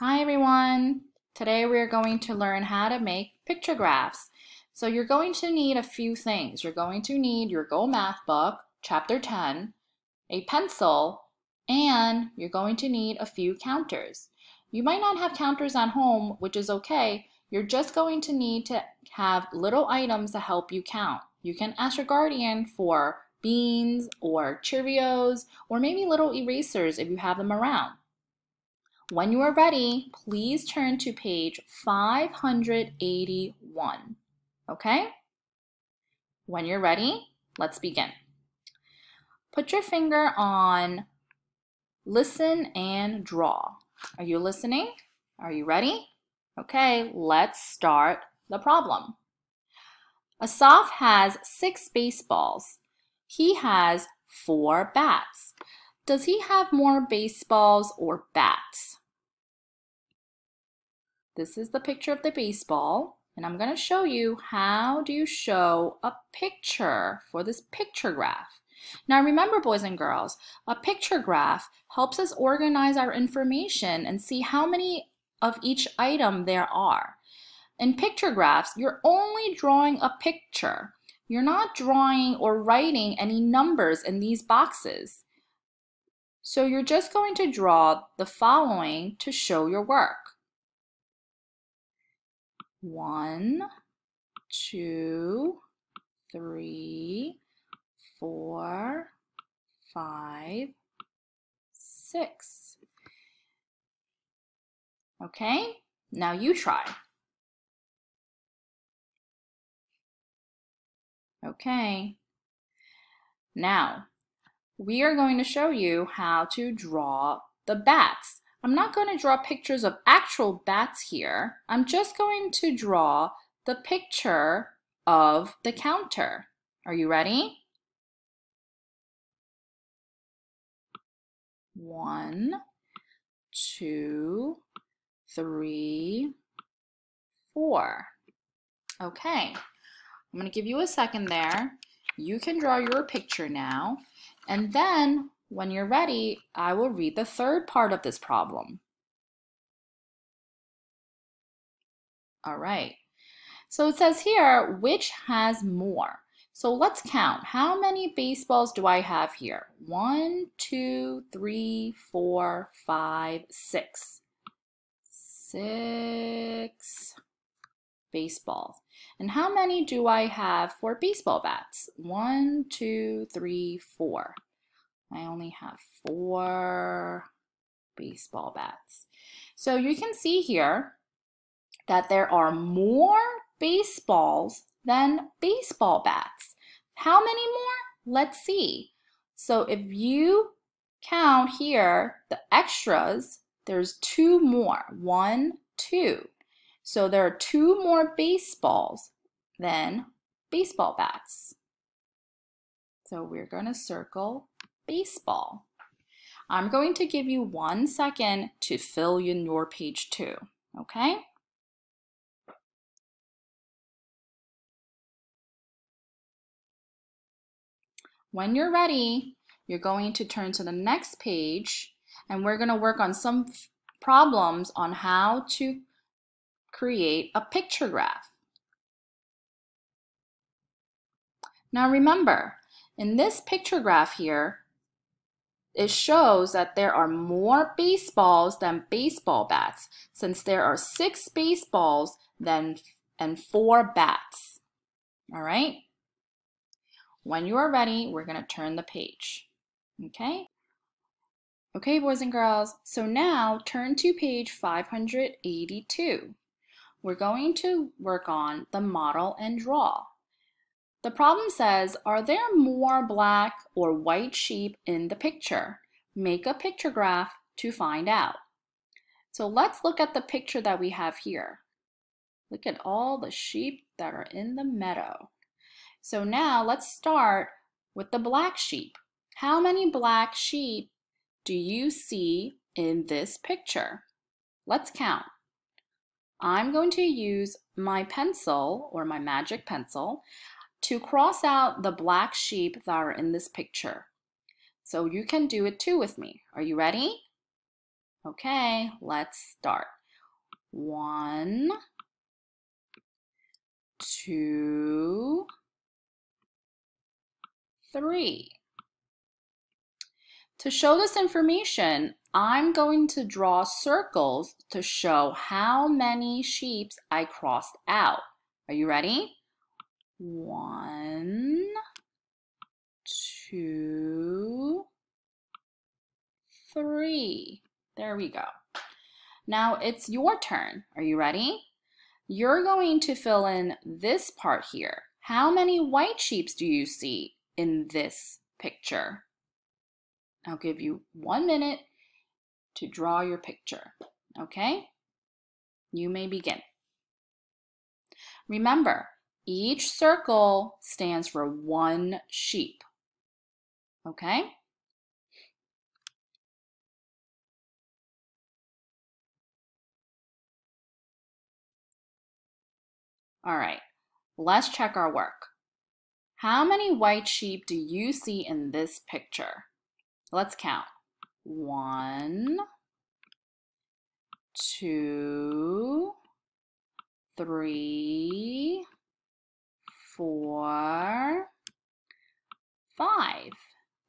Hi everyone! Today we are going to learn how to make picture graphs. So you're going to need a few things. You're going to need your Go Math book, chapter 10, a pencil, and you're going to need a few counters. You might not have counters at home, which is okay. You're just going to need to have little items to help you count. You can ask your guardian for beans or Cheerios or maybe little erasers if you have them around. When you are ready, please turn to page 581. Okay? When you're ready, let's begin. Put your finger on listen and draw. Are you listening? Are you ready? Okay, let's start the problem. Asaf has six baseballs. He has four bats. Does he have more baseballs or bats? This is the picture of the baseball. And I'm going to show you how do you show a picture for this picture graph. Now remember, boys and girls, a picture graph helps us organize our information and see how many of each item there are. In picture graphs, you're only drawing a picture. You're not drawing or writing any numbers in these boxes. So you're just going to draw the following to show your work one, two, three, four, five, six. Okay, now you try. Okay, now we are going to show you how to draw the bats. I'm not going to draw pictures of actual bats here. I'm just going to draw the picture of the counter. Are you ready? One, two, three, four. Okay, I'm going to give you a second there. You can draw your picture now. And then when you're ready, I will read the third part of this problem. All right. So it says here, which has more? So let's count. How many baseballs do I have here? One, two, three, four, five, six. Six baseballs. And how many do I have for baseball bats? One, two, three, four. I only have four baseball bats. So you can see here that there are more baseballs than baseball bats. How many more? Let's see. So if you count here the extras, there's two more. One, two. So there are two more baseballs than baseball bats. So we're going to circle baseball. I'm going to give you one second to fill in your page two, okay? When you're ready, you're going to turn to the next page and we're going to work on some problems on how to create a picture graph. Now remember, in this picture graph here, it shows that there are more baseballs than baseball bats since there are six baseballs than, and four bats. All right? When you are ready, we're going to turn the page. Okay? Okay, boys and girls, so now turn to page 582. We're going to work on the model and draw. The problem says, are there more black or white sheep in the picture? Make a picture graph to find out. So let's look at the picture that we have here. Look at all the sheep that are in the meadow. So now let's start with the black sheep. How many black sheep do you see in this picture? Let's count. I'm going to use my pencil or my magic pencil to cross out the black sheep that are in this picture. So you can do it too with me. Are you ready? Okay, let's start. One, two, three. To show this information, I'm going to draw circles to show how many sheep I crossed out. Are you ready? One, two, three. There we go. Now it's your turn. Are you ready? You're going to fill in this part here. How many white sheep do you see in this picture? I'll give you one minute to draw your picture, okay? You may begin. Remember, each circle stands for one sheep, okay? All right, let's check our work. How many white sheep do you see in this picture? Let's count. One, two, three, four, five.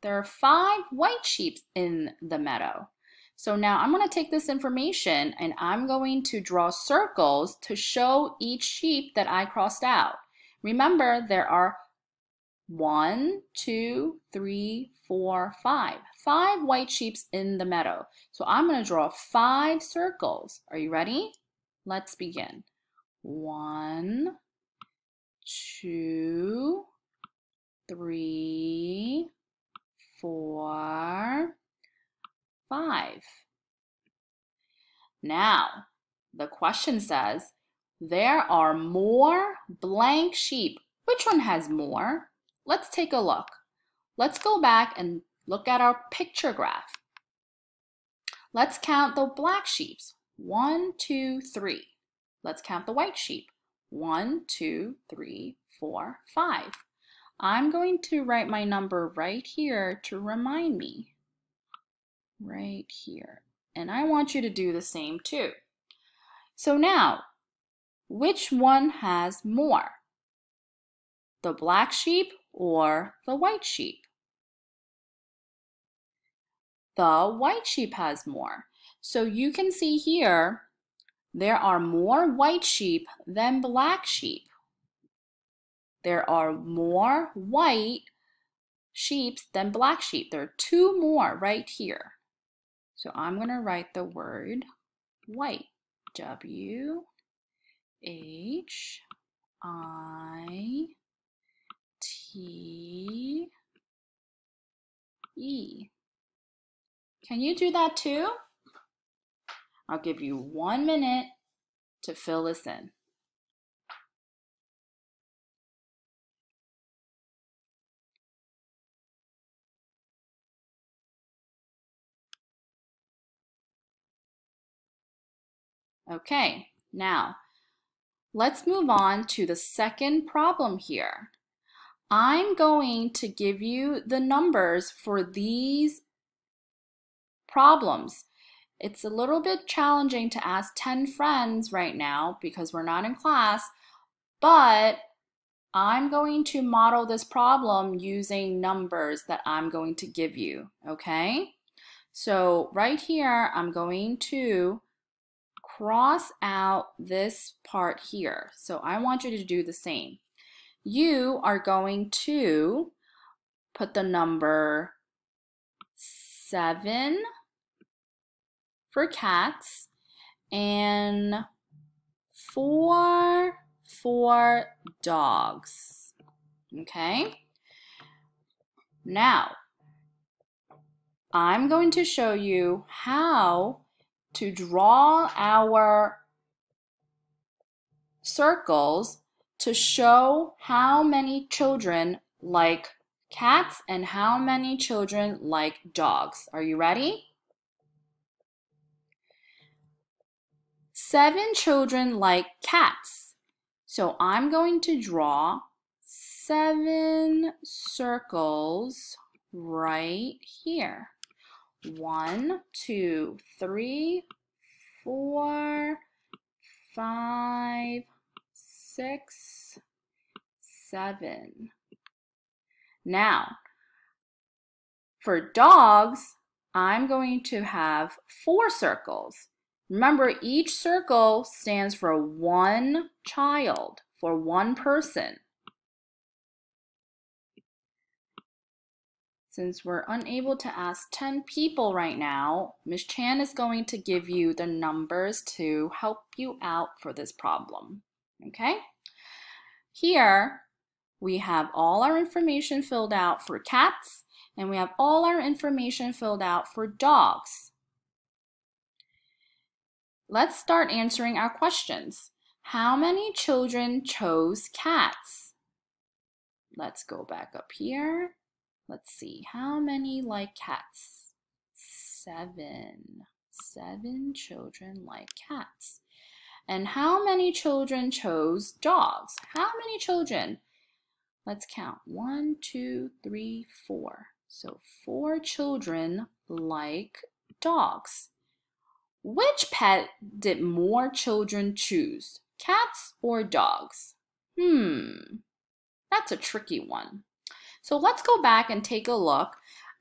There are five white sheep in the meadow. So now I'm going to take this information and I'm going to draw circles to show each sheep that I crossed out. Remember, there are one, two, three, four, five. Five white sheep in the meadow. So I'm going to draw five circles. Are you ready? Let's begin. One, two, three, four, five. Now, the question says, there are more blank sheep. Which one has more? Let's take a look. Let's go back and look at our picture graph. Let's count the black sheep. One, two, three. Let's count the white sheep. One, two, three, four, five. I'm going to write my number right here to remind me. Right here. And I want you to do the same too. So now, which one has more? The black sheep or the white sheep? The white sheep has more. So you can see here, there are more white sheep than black sheep. There are more white sheep than black sheep. There are two more right here. So I'm going to write the word white. W H I T E. Can you do that too? I'll give you one minute to fill this in. Okay, now let's move on to the second problem here. I'm going to give you the numbers for these problems. It's a little bit challenging to ask 10 friends right now because we're not in class, but I'm going to model this problem using numbers that I'm going to give you, okay? So right here, I'm going to cross out this part here. So I want you to do the same you are going to put the number 7 for cats and 4 for dogs. Okay? Now, I'm going to show you how to draw our circles to show how many children like cats and how many children like dogs. Are you ready? Seven children like cats. So I'm going to draw seven circles right here. One, two, three, four, five, six, seven. Now, for dogs, I'm going to have four circles. Remember, each circle stands for one child, for one person. Since we're unable to ask 10 people right now, Ms. Chan is going to give you the numbers to help you out for this problem. Okay? Here, we have all our information filled out for cats, and we have all our information filled out for dogs. Let's start answering our questions. How many children chose cats? Let's go back up here. Let's see, how many like cats? Seven. Seven children like cats. And how many children chose dogs? How many children? Let's count. One, two, three, four. So four children like dogs. Which pet did more children choose? Cats or dogs? Hmm, that's a tricky one. So let's go back and take a look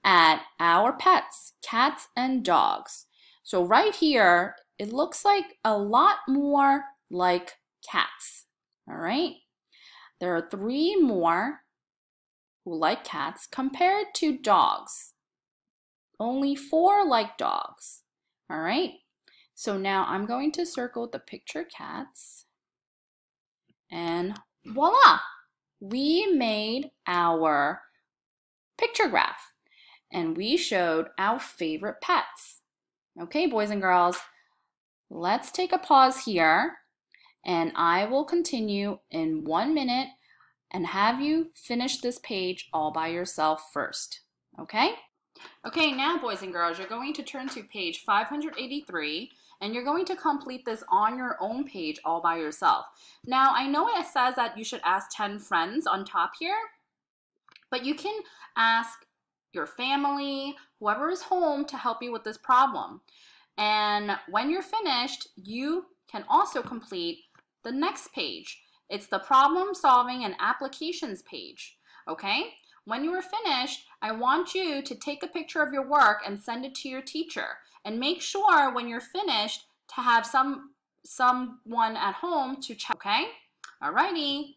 at our pets, cats and dogs. So right here, it looks like a lot more like cats, all right? There are three more who like cats compared to dogs. Only four like dogs, all right? So now I'm going to circle the picture cats and voila! we made our picture graph and we showed our favorite pets. Okay, boys and girls, let's take a pause here and I will continue in one minute and have you finish this page all by yourself first. Okay? Okay, now boys and girls, you're going to turn to page 583 and you're going to complete this on your own page all by yourself. Now, I know it says that you should ask 10 friends on top here, but you can ask your family, whoever is home to help you with this problem. And when you're finished, you can also complete the next page. It's the problem solving and applications page, okay? When you are finished, I want you to take a picture of your work and send it to your teacher. And make sure when you're finished to have some someone at home to check, okay? Alrighty,